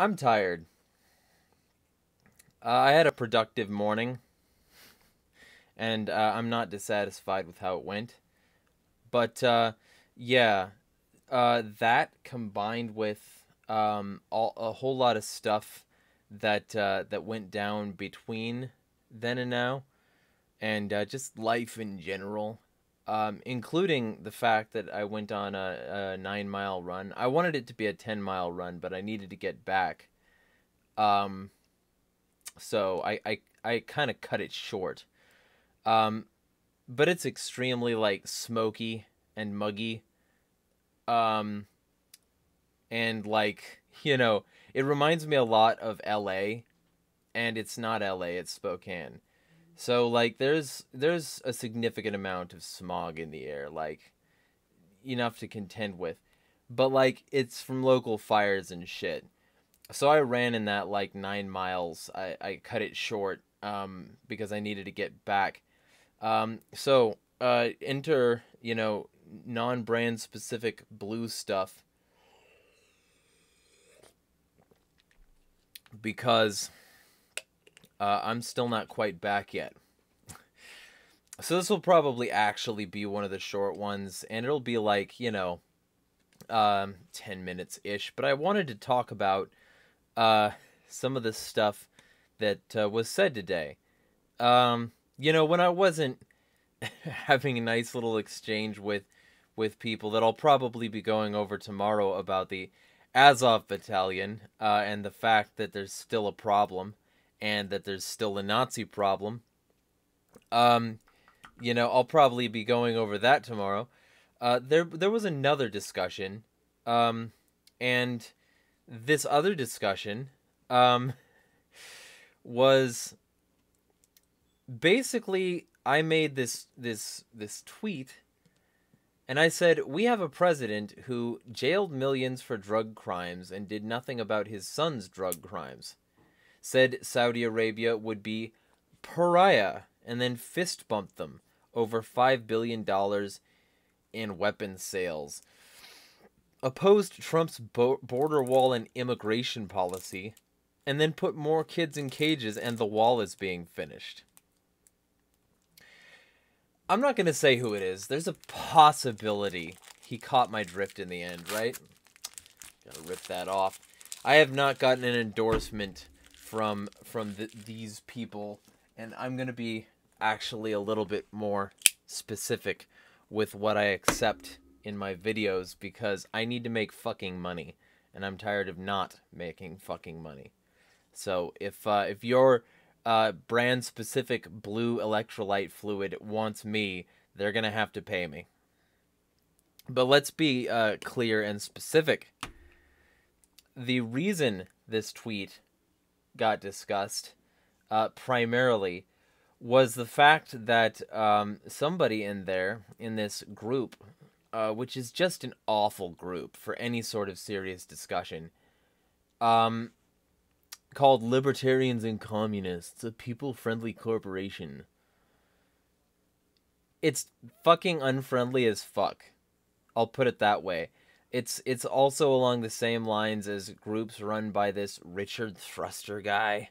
I'm tired. Uh, I had a productive morning, and uh, I'm not dissatisfied with how it went. But uh, yeah, uh, that combined with um, all, a whole lot of stuff that uh, that went down between then and now, and uh, just life in general, um, including the fact that I went on a, a nine mile run. I wanted it to be a ten mile run, but I needed to get back. Um, so I I, I kind of cut it short. Um, but it's extremely like smoky and muggy. Um, and like you know, it reminds me a lot of L.A. And it's not L.A. It's Spokane. So like there's there's a significant amount of smog in the air, like enough to contend with. But like it's from local fires and shit. So I ran in that like nine miles. I, I cut it short um, because I needed to get back. Um, so uh, enter, you know, non brand specific blue stuff. Because uh, I'm still not quite back yet. So this will probably actually be one of the short ones, and it'll be like, you know, um, 10 minutes ish. But I wanted to talk about uh, some of the stuff that uh, was said today. Um, you know, when I wasn't having a nice little exchange with with people that I'll probably be going over tomorrow about the Azov battalion uh, and the fact that there's still a problem and that there's still a Nazi problem. Um, you know, I'll probably be going over that tomorrow. Uh, there, there was another discussion, um, and this other discussion, um, was basically I made this this this tweet, and I said we have a president who jailed millions for drug crimes and did nothing about his son's drug crimes. Said Saudi Arabia would be pariah and then fist bumped them over $5 billion in weapons sales. Opposed Trump's bo- border wall and immigration policy, and then put more kids in cages, and the wall is being finished. I'm not going to say who it is. There's a possibility he caught my drift in the end, right? Gotta rip that off. I have not gotten an endorsement from from the, these people, and I'm gonna be actually a little bit more specific with what I accept in my videos because I need to make fucking money and I'm tired of not making fucking money. So if uh, if your uh, brand specific blue electrolyte fluid wants me, they're gonna have to pay me. But let's be uh, clear and specific. The reason this tweet got discussed uh, primarily was the fact that um, somebody in there in this group, uh, which is just an awful group for any sort of serious discussion, um, called Libertarians and Communists, a people-friendly corporation. It's fucking unfriendly as fuck. I'll put it that way. It's it's also along the same lines as groups run by this Richard Thruster guy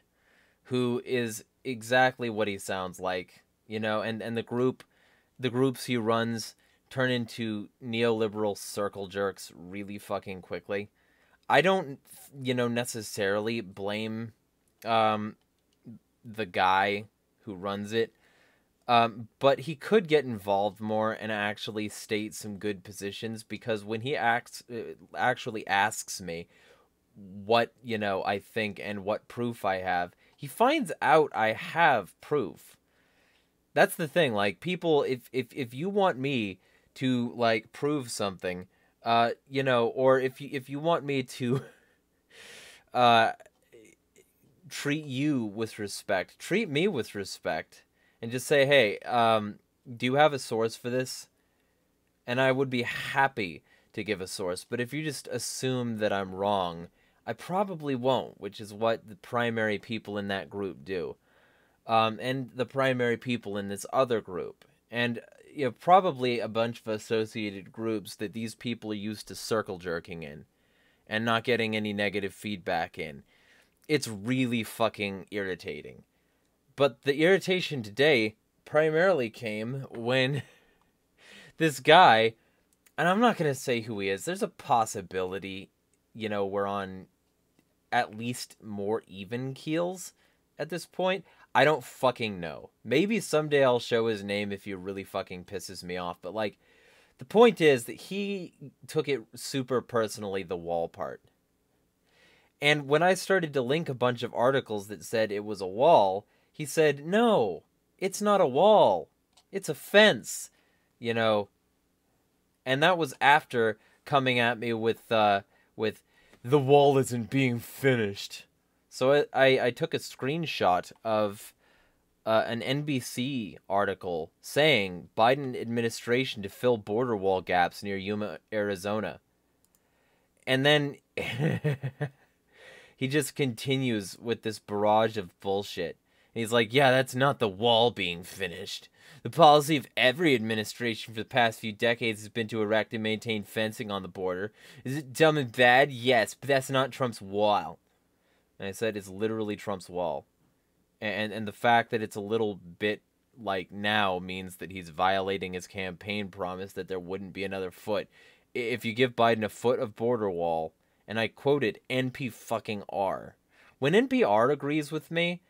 who is exactly what he sounds like, you know, and and the group the groups he runs turn into neoliberal circle jerks really fucking quickly. I don't you know necessarily blame um the guy who runs it. Um, but he could get involved more and actually state some good positions because when he acts uh, actually asks me what you know I think and what proof I have, he finds out I have proof. That's the thing. Like people, if if if you want me to like prove something, uh, you know, or if you if you want me to, uh, treat you with respect, treat me with respect, and just say, hey, um, do you have a source for this? And I would be happy to give a source. But if you just assume that I'm wrong I probably won't, which is what the primary people in that group do. Um, and the primary people in this other group. And you know, probably a bunch of associated groups that these people are used to circle jerking in. and not getting any negative feedback in. It's really fucking irritating. But the irritation today primarily came when this guy, and I'm not going to say who he is, there's a possibility, you know, we're on at least more even keels at this point. I don't fucking know. Maybe someday I'll show his name if he really fucking pisses me off, but like the point is that he took it super personally the wall part. And when I started to link a bunch of articles that said it was a wall, he said, "No, it's not a wall. It's a fence." You know, and that was after coming at me with uh with the wall isn't being finished. So I, I took a screenshot of uh, an NBC article saying Biden administration to fill border wall gaps near Yuma, Arizona. And then he just continues with this barrage of bullshit. He's like, yeah, that's not the wall being finished. The policy of every administration for the past few decades has been to erect and maintain fencing on the border. Is it dumb and bad? Yes, but that's not Trump's wall. And I said it's literally Trump's wall. And and the fact that it's a little bit like now means that he's violating his campaign promise that there wouldn't be another foot. If you give Biden a foot of border wall, and I quoted NP fucking R. When NPR agrees with me,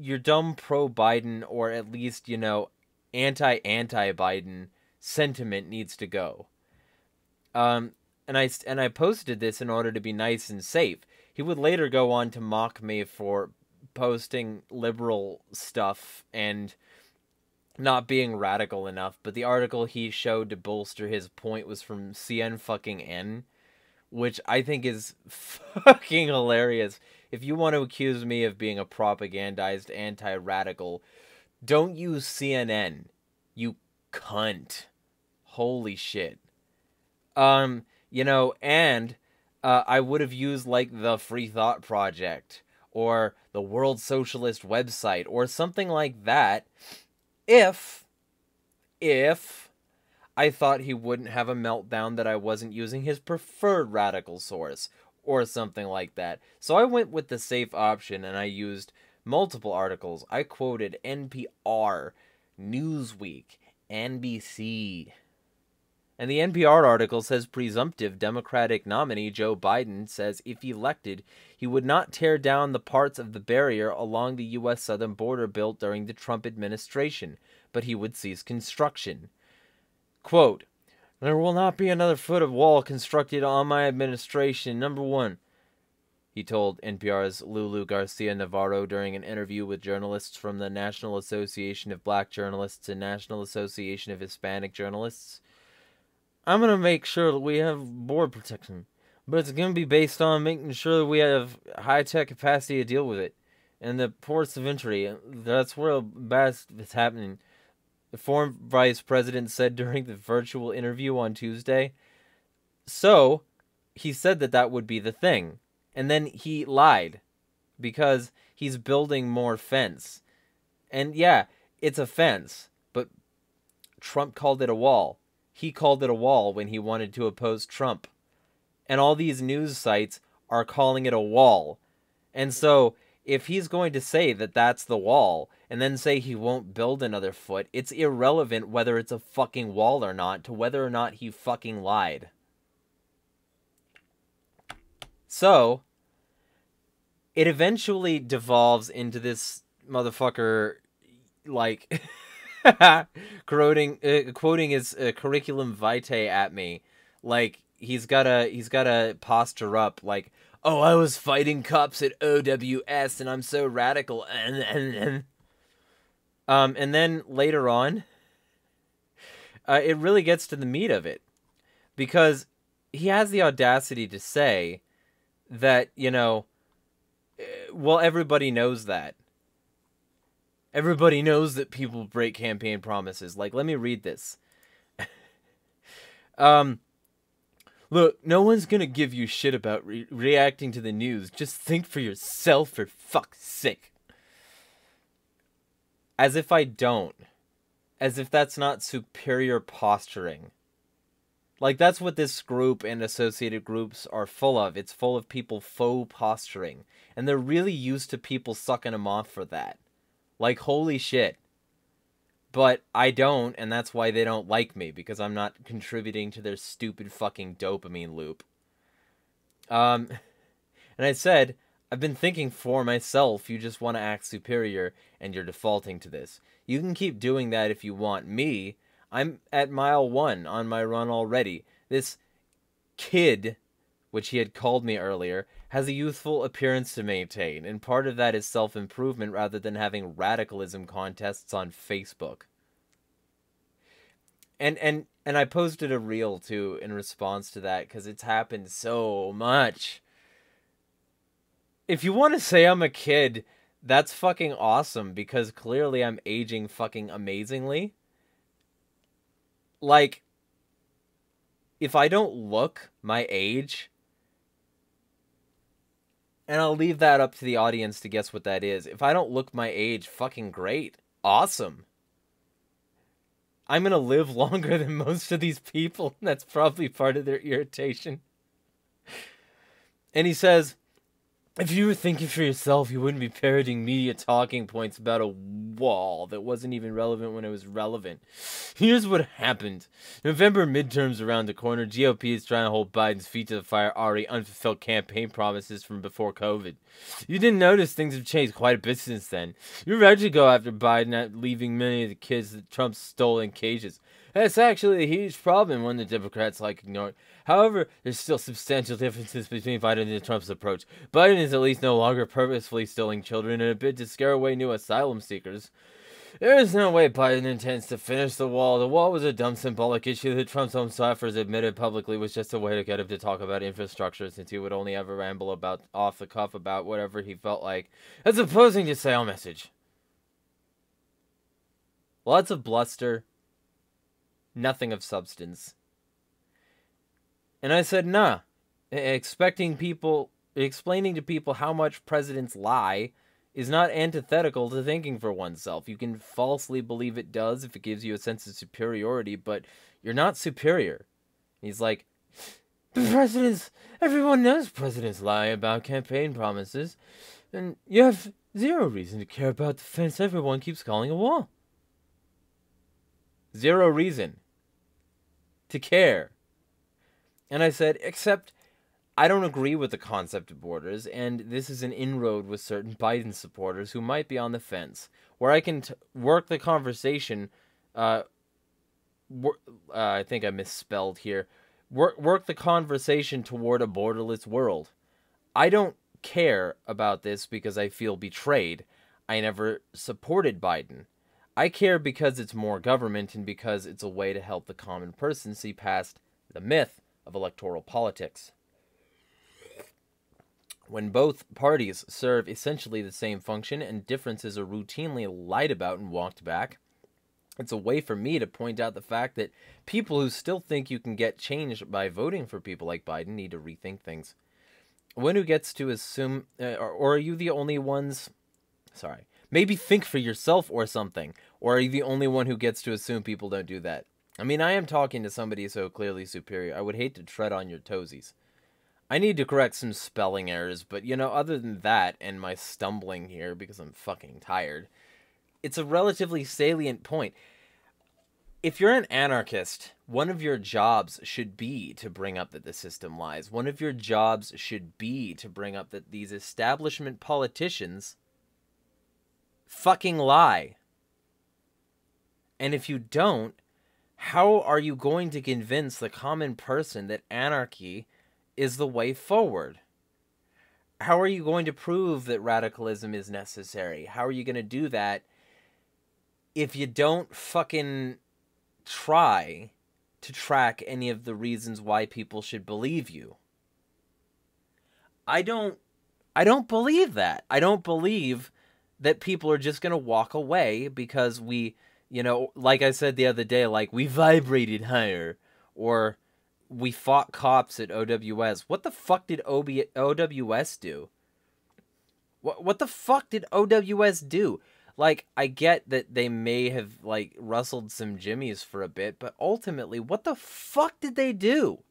your dumb pro Biden or at least, you know, anti anti Biden sentiment needs to go. Um and I and I posted this in order to be nice and safe. He would later go on to mock me for posting liberal stuff and not being radical enough, but the article he showed to bolster his point was from CN fucking N, which I think is fucking hilarious. If you want to accuse me of being a propagandized anti-radical, don't use CNN. You cunt. Holy shit. Um, you know, and uh, I would have used like the Free Thought Project or the World Socialist website or something like that if if I thought he wouldn't have a meltdown that I wasn't using his preferred radical source or something like that. So I went with the safe option and I used multiple articles. I quoted NPR, Newsweek, NBC, and the NPR article says presumptive Democratic nominee Joe Biden says if elected, he would not tear down the parts of the barrier along the U.S. southern border built during the Trump administration, but he would cease construction. Quote, there will not be another foot of wall constructed on my administration. Number one, he told NPR's Lulu Garcia Navarro during an interview with journalists from the National Association of Black Journalists and National Association of Hispanic Journalists. I'm gonna make sure that we have board protection, but it's gonna be based on making sure that we have high tech capacity to deal with it, and the ports of entry. That's where the best is happening. The former vice president said during the virtual interview on Tuesday. So, he said that that would be the thing, and then he lied, because he's building more fence, and yeah, it's a fence, but Trump called it a wall he called it a wall when he wanted to oppose Trump. And all these news sites are calling it a wall. And so, if he's going to say that that's the wall and then say he won't build another foot, it's irrelevant whether it's a fucking wall or not to whether or not he fucking lied. So, it eventually devolves into this motherfucker like quoting uh, quoting his uh, curriculum vitae at me, like he's gotta he's gotta posture up like, oh, I was fighting cops at OWS and I'm so radical, um, and then later on, uh, it really gets to the meat of it, because he has the audacity to say that you know, uh, well, everybody knows that Everybody knows that people break campaign promises. Like, let me read this. um, look, no one's gonna give you shit about re- reacting to the news. Just think for yourself, for fuck's sake. As if I don't. As if that's not superior posturing. Like that's what this group and associated groups are full of. It's full of people faux posturing, and they're really used to people sucking them off for that. Like holy shit. But I don't, and that's why they don't like me because I'm not contributing to their stupid fucking dopamine loop. Um, and I said, I've been thinking for myself, you just want to act superior and you're defaulting to this. You can keep doing that if you want. Me, I'm at mile one on my run already. This kid, which he had called me earlier, has a youthful appearance to maintain, and part of that is self improvement rather than having radicalism contests on Facebook. And and and I posted a reel too in response to that because it's happened so much. If you want to say I'm a kid, that's fucking awesome because clearly I'm aging fucking amazingly like if I don't look my age, and I'll leave that up to the audience to guess what that is. If I don't look my age, fucking great. Awesome. I'm going to live longer than most of these people. That's probably part of their irritation. And he says, if you were thinking for yourself, you wouldn't be parroting media talking points about a wall that wasn't even relevant when it was relevant. Here's what happened. November midterms around the corner. GOP is trying to hold Biden's feet to the fire, already unfulfilled campaign promises from before COVID. You didn't notice things have changed quite a bit since then. You're ready to go after Biden at leaving many of the kids that Trump stole in cages. That's actually a huge problem, one the Democrats like ignoring. However, there's still substantial differences between Biden and Trump's approach. Biden is at least no longer purposefully stealing children in a bid to scare away new asylum seekers. There is no way Biden intends to finish the wall. The wall was a dumb symbolic issue that Trump's own staffers admitted publicly was just a way to get him to talk about infrastructure since he would only ever ramble about off the cuff about whatever he felt like, as opposing to say a message. Lots of bluster, nothing of substance. And I said, nah. Expecting people, explaining to people how much presidents lie is not antithetical to thinking for oneself. You can falsely believe it does if it gives you a sense of superiority, but you're not superior. He's like, the presidents, everyone knows presidents lie about campaign promises, and you have zero reason to care about the fence everyone keeps calling a wall. Zero reason to care. And I said, except I don't agree with the concept of borders, and this is an inroad with certain Biden supporters who might be on the fence, where I can work the conversation. Uh, uh, I think I misspelled here. Work work the conversation toward a borderless world. I don't care about this because I feel betrayed. I never supported Biden. I care because it's more government and because it's a way to help the common person see past the myth of electoral politics. When both parties serve essentially the same function and differences are routinely lied about and walked back, it's a way for me to point out the fact that people who still think you can get change by voting for people like Biden need to rethink things. One who gets to assume, uh, or, or are you the only ones? Sorry, Maybe think for yourself or something. Or are you the only one who gets to assume people don't do that? I mean, I am talking to somebody so clearly superior. I would hate to tread on your toesies. I need to correct some spelling errors, but you know, other than that and my stumbling here because I'm fucking tired, it's a relatively salient point. If you're an anarchist, one of your jobs should be to bring up that the system lies. One of your jobs should be to bring up that these establishment politicians fucking lie. And if you don't, how are you going to convince the common person that anarchy is the way forward? How are you going to prove that radicalism is necessary? How are you going to do that if you don't fucking try to track any of the reasons why people should believe you? I don't I don't believe that. I don't believe that people are just going to walk away because we, you know, like I said the other day, like we vibrated higher or we fought cops at OWS. What the fuck did OB- OWS do? What what the fuck did OWS do? like I get that they may have like rustled some jimmies for a bit, but ultimately, what the fuck did they do?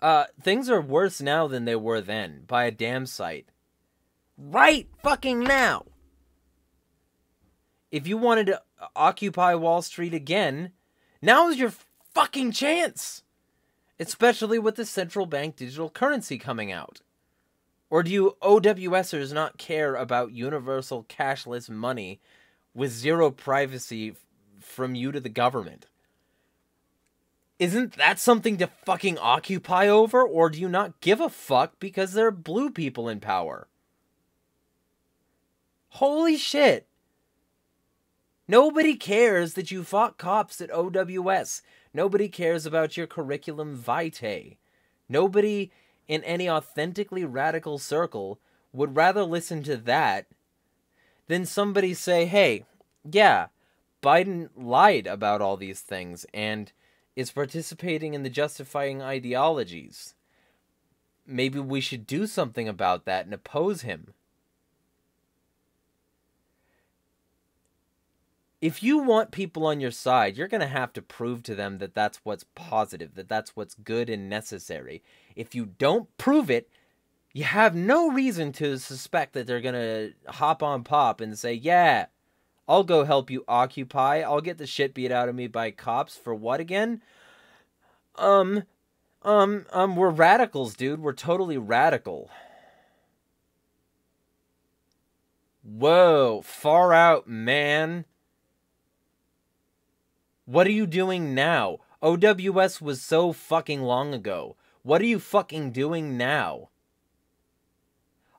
Uh, things are worse now than they were then by a damn sight. Right fucking now. If you wanted to occupy Wall Street again, now is your fucking chance. Especially with the central bank digital currency coming out. Or do you OWSers not care about universal cashless money with zero privacy from you to the government? Isn't that something to fucking occupy over? Or do you not give a fuck because there are blue people in power? Holy shit. Nobody cares that you fought cops at OWS. Nobody cares about your curriculum vitae. Nobody in any authentically radical circle would rather listen to that than somebody say, hey, yeah, Biden lied about all these things and is participating in the justifying ideologies. Maybe we should do something about that and oppose him. If you want people on your side, you're going to have to prove to them that that's what's positive, that that's what's good and necessary. If you don't prove it, you have no reason to suspect that they're going to hop on pop and say, "Yeah, I'll go help you occupy. I'll get the shit beat out of me by cops for what again?" Um um um we're radicals, dude. We're totally radical. Whoa, far out, man. What are you doing now? OWS was so fucking long ago. What are you fucking doing now?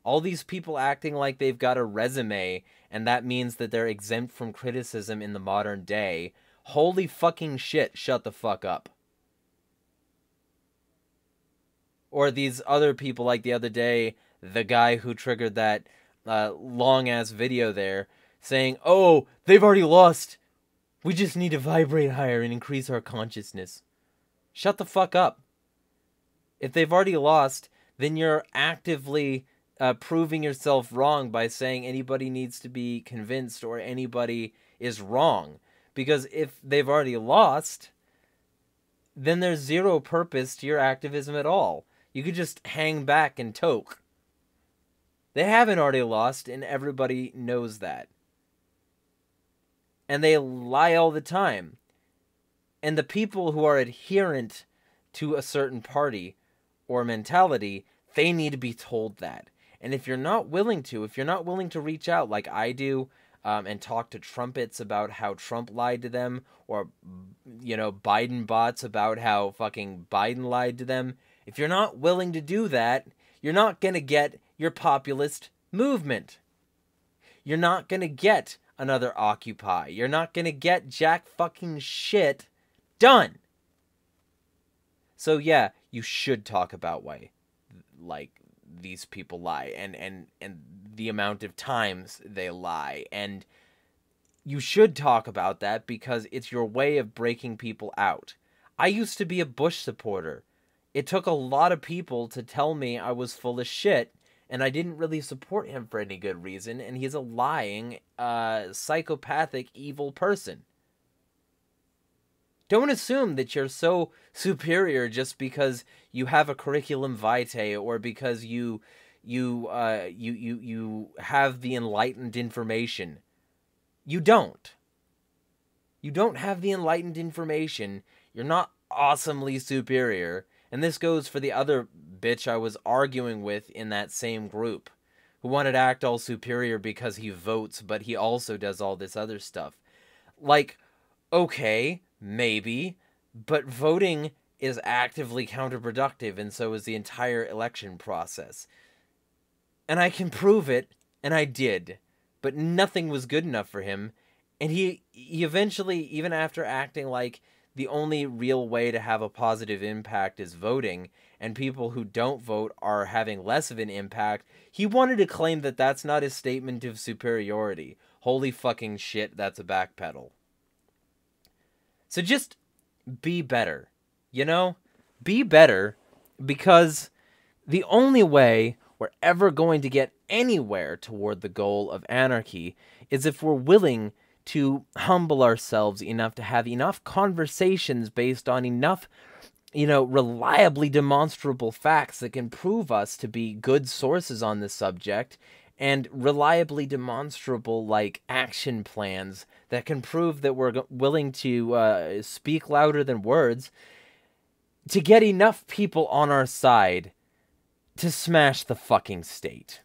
All these people acting like they've got a resume and that means that they're exempt from criticism in the modern day. Holy fucking shit, shut the fuck up. Or these other people, like the other day, the guy who triggered that uh, long ass video there saying, Oh, they've already lost. We just need to vibrate higher and increase our consciousness. Shut the fuck up. If they've already lost, then you're actively uh, proving yourself wrong by saying anybody needs to be convinced or anybody is wrong. Because if they've already lost, then there's zero purpose to your activism at all. You could just hang back and toke. They haven't already lost, and everybody knows that and they lie all the time. And the people who are adherent to a certain party or mentality, they need to be told that. And if you're not willing to, if you're not willing to reach out like I do um, and talk to trumpets about how Trump lied to them, or, you know, Biden bots about how fucking Biden lied to them, if you're not willing to do that, you're not going to get your populist movement. You're not going to get another Occupy. You're not going to get jack fucking shit done. So yeah, you should talk about why like these people lie and and and the amount of times they lie and you should talk about that because it's your way of breaking people out. I used to be a Bush supporter. It took a lot of people to tell me I was full of shit and I didn't really support him for any good reason, and he's a lying, uh, psychopathic, evil person. Don't assume that you're so superior just because you have a curriculum vitae or because you you uh, you you you have the enlightened information. You don't. You don't have the enlightened information. You're not awesomely superior. And this goes for the other bitch I was arguing with in that same group, who wanted to act all superior because he votes, but he also does all this other stuff. Like, okay, maybe, but voting is actively counterproductive, and so is the entire election process. And I can prove it, and I did, but nothing was good enough for him. And he, he eventually, even after acting like the only real way to have a positive impact is voting, and people who don't vote are having less of an impact, he wanted to claim that that's not a statement of superiority. Holy fucking shit, that's a backpedal. So just be better, you know? Be better because the only way we're ever going to get anywhere toward the goal of anarchy is if we're willing to humble ourselves enough to have enough conversations based on enough you know reliably demonstrable facts that can prove us to be good sources on this subject and reliably demonstrable like action plans that can prove that we're willing to uh, speak louder than words to get enough people on our side to smash the fucking state.